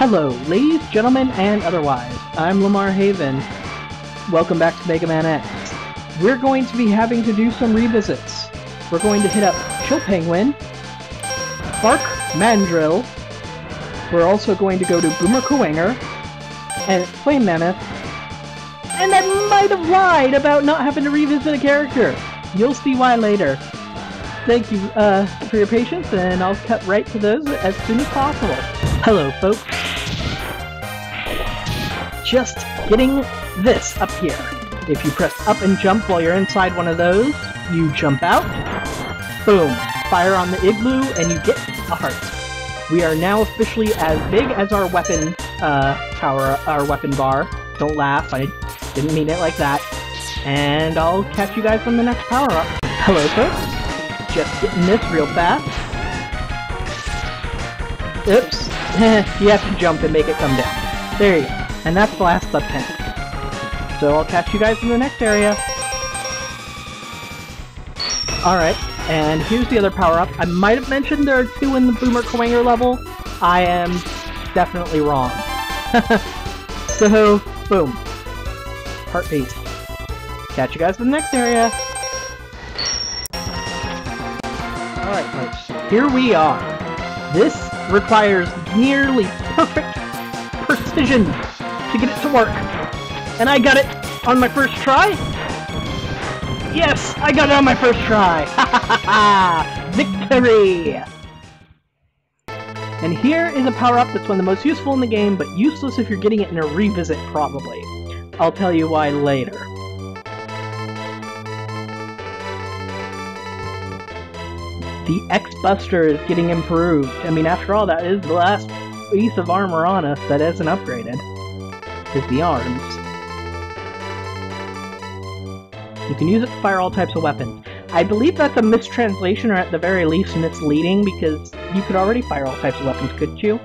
Hello, ladies, gentlemen, and otherwise. I'm Lemar Haven. Welcome back to Mega Man X. We're going to be having to do some revisits. We're going to hit up Chill Penguin, Spark Mandrill. We're also going to go to Boomer Kuwanger and Flame Mammoth. And I might have lied about not having to revisit a character. You'll see why later. Thank you uh, for your patience, and I'll cut right to those as soon as possible. Hello, folks. Just getting this up here. If you press up and jump while you're inside one of those, you jump out, boom, fire on the igloo, and you get a heart. We are now officially as big as our weapon uh, power, our weapon bar. Don't laugh, I didn't mean it like that. And I'll catch you guys on the next power-up. Hello, folks. Just getting this real fast. Oops. you have to jump and make it come down. There you go. And that's the last sub tank. So I'll catch you guys in the next area. Alright, and here's the other power-up. I might have mentioned there are two in the Boomer Kuwanger level. I am definitely wrong. so, boom. Heartbeat. Catch you guys in the next area. Alright, folks. Here we are. This requires nearly perfect precision to get it to work. And I got it on my first try? Yes, I got it on my first try! Victory! And here is a power-up that's one of the most useful in the game, but useless if you're getting it in a revisit, probably. I'll tell you why later. The X-Buster is getting improved. I mean, after all, that is the last piece of armor on us that isn't upgraded. Is the arms. You can use it to fire all types of weapons. I believe that's a mistranslation, or at the very least misleading, because you could already fire all types of weapons, couldn't you?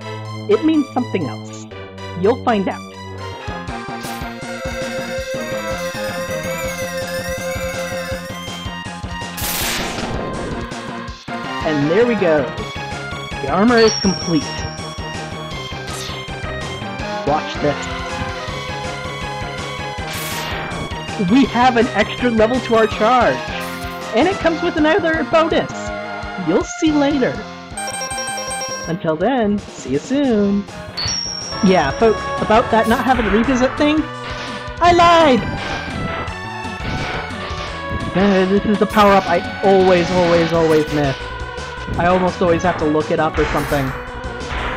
It means something else. You'll find out. And there we go. The armor is complete. Watch this. We have an extra level to our charge. And it comes with another bonus. You'll see later. Until then, see you soon. Yeah, folks, about that not having a revisit thing, I lied! This is the power-up I always, always, always miss. I almost always have to look it up or something.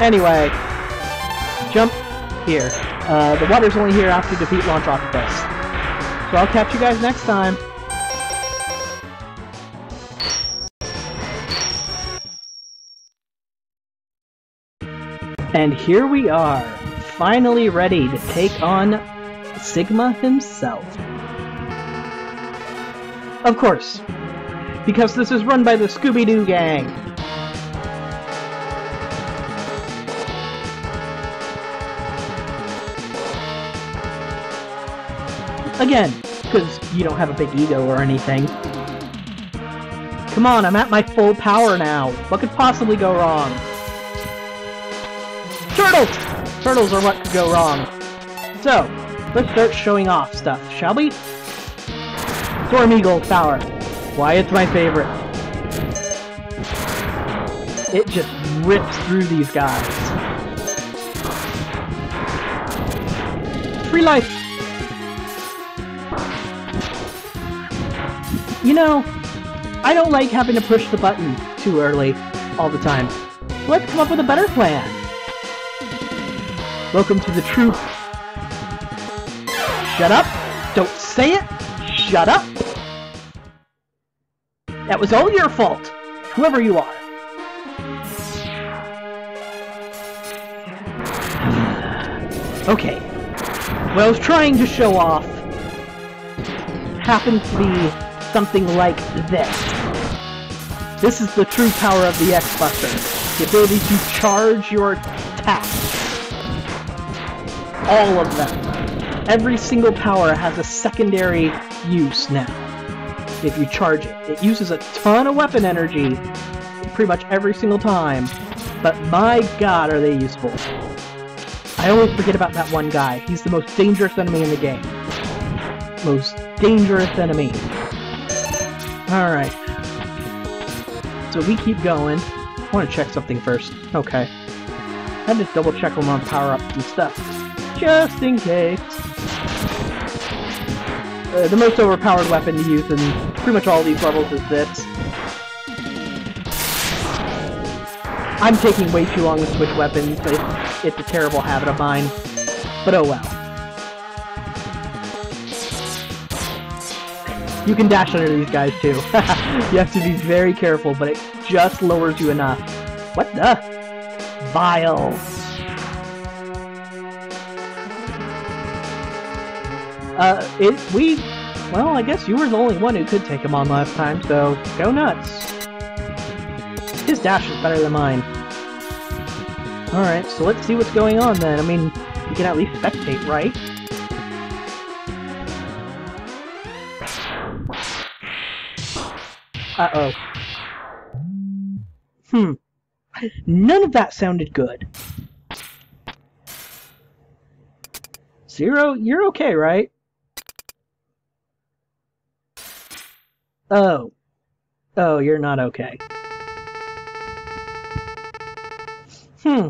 Anyway, jump here. Uh, the water's only here after defeat Launch Octopus. So I'll catch you guys next time. And here we are, finally ready to take on Sigma himself. Of course, because this is run by the Scooby-Doo gang. Again, because you don't have a big ego or anything. Come on, I'm at my full power now. What could possibly go wrong? Turtles! Turtles are what could go wrong. So, let's start showing off stuff, shall we? Storm Eagle Power. Why it's my favorite. It just rips through these guys. Free life! You know, I don't like having to push the button too early all the time. Let's come up with a better plan. Welcome to the truth. Shut up! Don't say it! Shut up! That was all your fault, whoever you are. okay. What I was trying to show off Happened to be something like this. This is the true power of the X-Buster. The ability to charge your attacks. All of them. Every single power has a secondary use now if you charge it. It uses a ton of weapon energy pretty much every single time, but my god are they useful. I always forget about that one guy. He's the most dangerous enemy in the game. Most dangerous enemy. Alright. So we keep going. I want to check something first. Okay. I just double check them on power-ups and stuff. Just in case. Uh, the most overpowered weapon to use in pretty much all these levels is this. I'm taking way too long to switch weapons. It's, it's a terrible habit of mine. But oh well. You can dash under these guys too. you have to be very careful, but it just lowers you enough. What the? Vials. Uh, it, we, well, I guess you were the only one who could take him on last time, so go nuts. His dash is better than mine. Alright, so let's see what's going on then. I mean, you can at least spectate, right? Uh-oh. Hmm. None of that sounded good. Zero, you're okay, right? Oh. Oh, you're not okay. Hmm.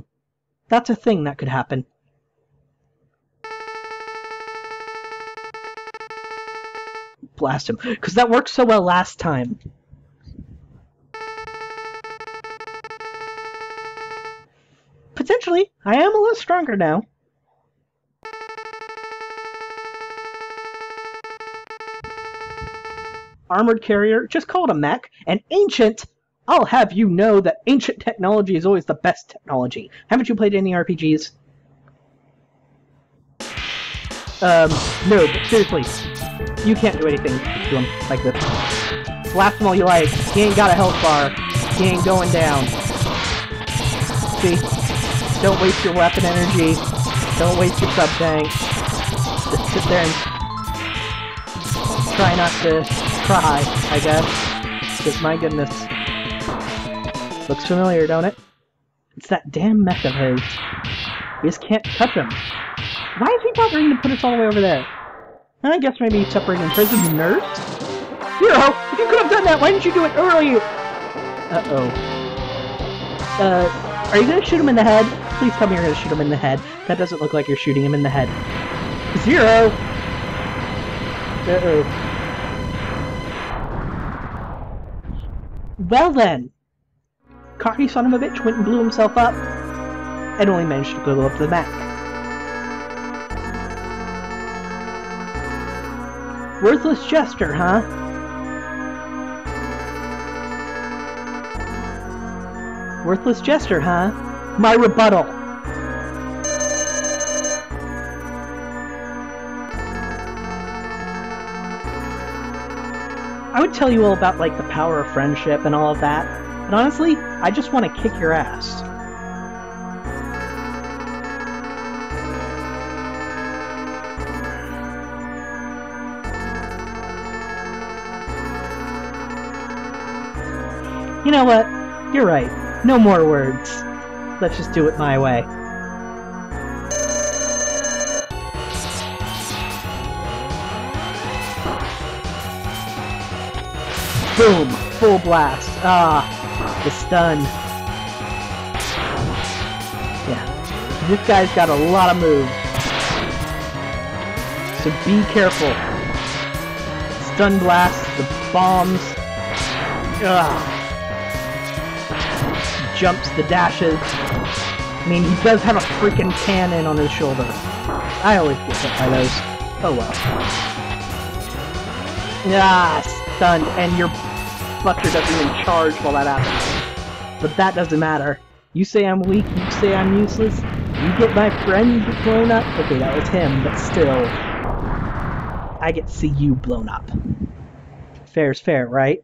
That's a thing that could happen. Blast him. Because that worked so well last time. Potentially, I am a little stronger now. armored carrier, just call it a mech, and ancient, I'll have you know that ancient technology is always the best technology. Haven't you played any RPGs? Um, no, but seriously, you can't do anything to him like this. Blast him all you like, he ain't got a health bar, he ain't going down. See? Don't waste your weapon energy, don't waste your sub-tank. Just sit there and try not to cry, I guess. Because my goodness. Looks familiar, don't it? It's that damn mech of his. We just can't touch him. Why is he bothering to put us all the way over there? I guess maybe he's separating prison nurse? Zero! If you could have done that, why didn't you do it earlier? Uh-oh. Uh, are you gonna shoot him in the head? Please tell me you're gonna shoot him in the head. That doesn't look like you're shooting him in the head. Zero! Uh-oh. Well then! Cocky son of a bitch went and blew himself up, and only managed to go up to the back. Worthless jester, huh? Worthless jester, huh? My rebuttal! I would tell you all about like the power of friendship and all of that, but honestly, I just want to kick your ass. You know what? You're right. No more words. Let's just do it my way. Boom! Full blast. Ah, the stun. Yeah. This guy's got a lot of moves. So be careful. Stun blast, the bombs. Ah. Jumps, the dashes. I mean, he does have a freaking cannon on his shoulder. I always get hit by those. Oh well. Ah, stunned, and your Buster doesn't even charge while that happens. But that doesn't matter. You say I'm weak, you say I'm useless, you get my friend blown up? Okay, that was him, but still. I get to see you blown up. Fair's fair, right?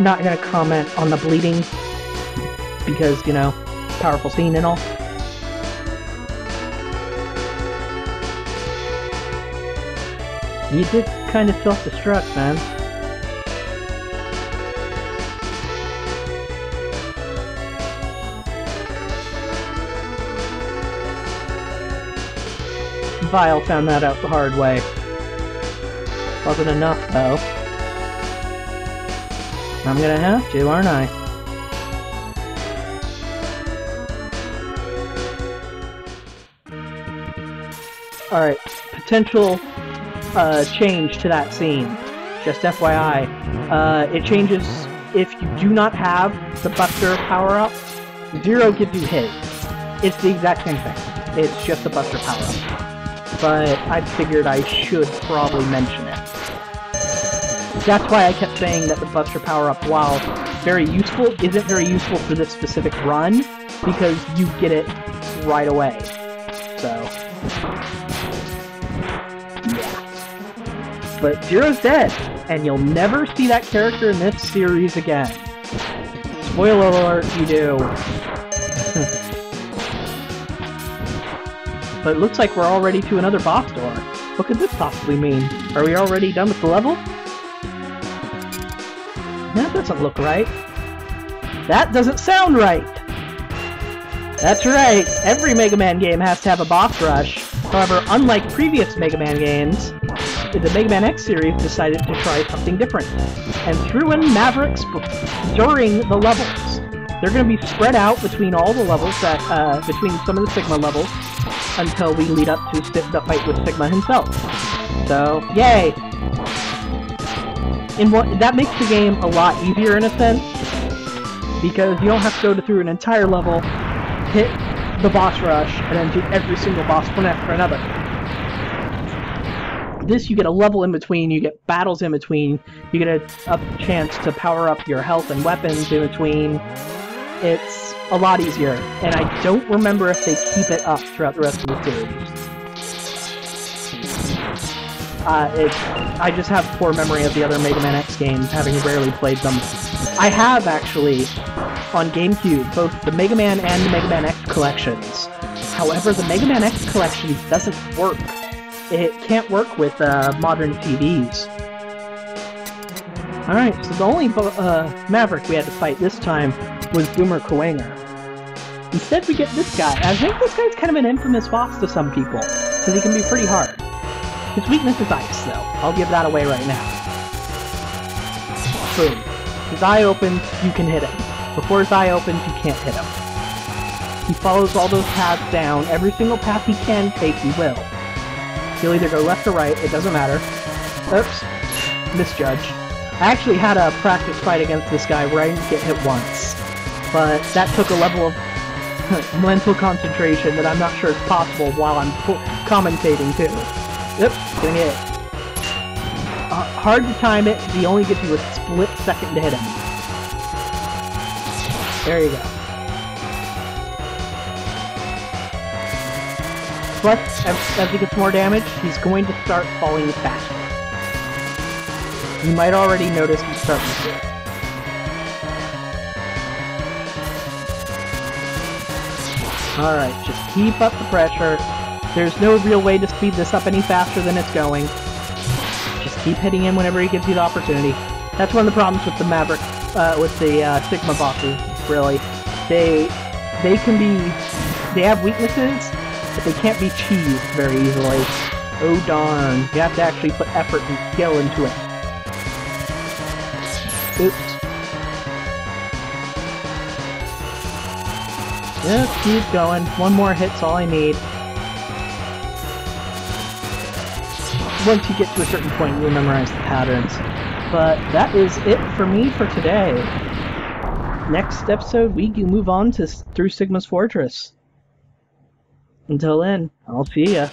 not going to comment on the bleeding because, you know, powerful scene and all. You did kind of self-destruct, man. Vile found that out the hard way. Wasn't enough, though. I'm gonna have to, aren't I? Alright, potential uh, change to that scene. Just FYI. Uh, it changes if you do not have the Buster power-up. Zero gives you his. It's the exact same thing. It's just a Buster power-up. But I figured I should probably mention it. That's why I kept saying that the Buster power-up, while very useful, isn't very useful for this specific run, because you get it right away. So, yeah. but Zero's dead, and you'll never see that character in this series again. Spoiler alert, you do. but it looks like we're already to another boss door. What could this possibly mean? Are we already done with the level? That doesn't look right. That doesn't sound right! That's right, every Mega Man game has to have a boss rush. However, unlike previous Mega Man games, the Mega Man X series decided to try something different, and threw in Mavericks during the levels. They're going to be spread out between all the levels, that uh, between some of the Sigma levels, until we lead up to the fight with Sigma himself. So, yay! That makes the game a lot easier in a sense, because you don't have to go through an entire level, hit the boss rush, and then do every single boss one after another this you get a level in between, you get battles in between, you get a, a chance to power up your health and weapons in between. It's a lot easier, and I don't remember if they keep it up throughout the rest of the series. Uh, it, I just have poor memory of the other Mega Man X games, having rarely played them. I have, actually, on GameCube, both the Mega Man and the Mega Man X collections. However, the Mega Man X collection doesn't work it can't work with uh, modern TVs. Alright, so the only uh, Maverick we had to fight this time was Boomer Kuwanger. Instead we get this guy. I think this guy's kind of an infamous boss to some people, because he can be pretty hard. His weakness is ice, though. I'll give that away right now. Boom. His eye opens, you can hit him. Before his eye opens, you can't hit him. He follows all those paths down. Every single path he can take, he will. He'll either go left or right, it doesn't matter. Oops. Misjudge. I actually had a practice fight against this guy where I didn't get hit once. But that took a level of mental concentration that I'm not sure is possible while I'm commentating too. Yep, getting hit. Uh, hard to time it, he only gives you a split second to hit him. There you go. Plus, as, he gets more damage, he's going to start falling faster. You might already notice he's starting to. Alright, just keep up the pressure. There's no real way to speed this up any faster than it's going. Just keep hitting him whenever he gives you the opportunity. That's one of the problems with the Maverick, uh, with the uh, Sigma bosses, really. They, they can be, they have weaknesses, but they can't be cheesed very easily. Oh darn, you have to actually put effort and skill into it. Oops. Just keep going. One more hit's all I need. Once you get to a certain point, you'll memorize the patterns. But that is it for me for today. Next episode, we move on to through Sigma's Fortress. Until then, I'll see ya.